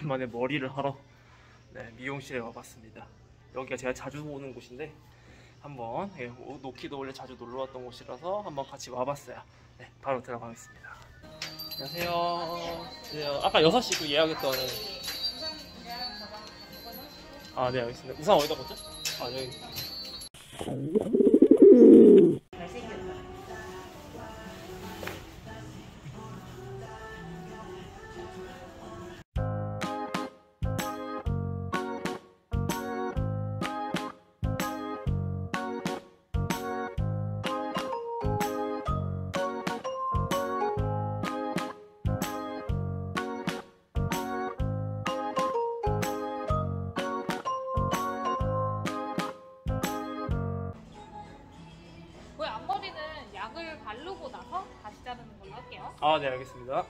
오랜만에 머리를 하러 네, 미용실에 와봤습니다. 여기가 제가 자주 오는 곳인데 한번 예, 오- 노키도 원래 자주 놀러 왔던 곳이라서 한번 같이 와봤어요. 네, 바로 들어가겠습니다. 안녕하세요. 안녕하세요. 아까 6시 그 예약했던 아, 네, 알겠습니다. 우산 어디다 꽂죠? 아, 여기. 바르고 나서 다시 자르는 걸로 할게요. 아, 네, 알겠습니다.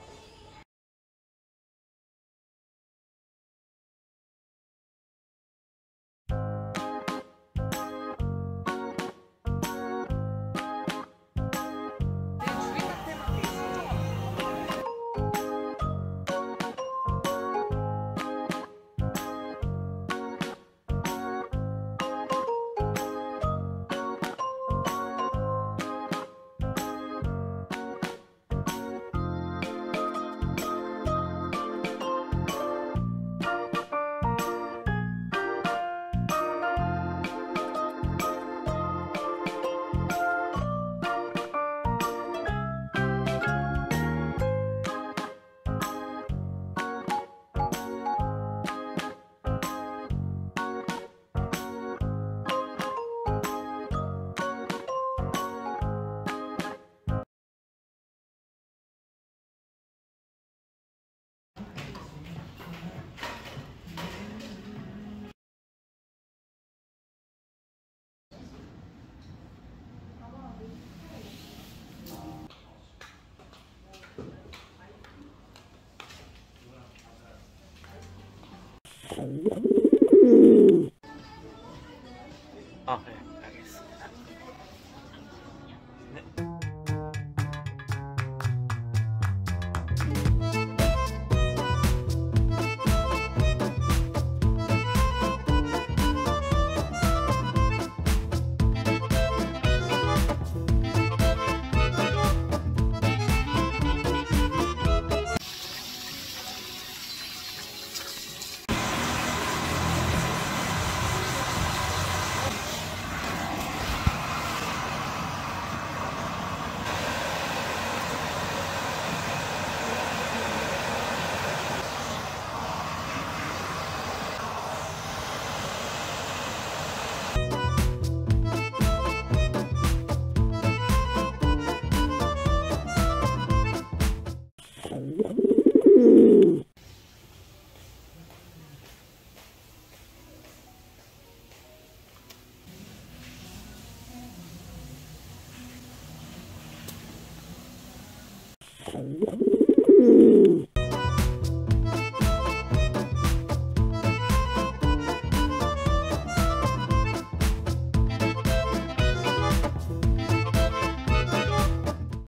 아, You.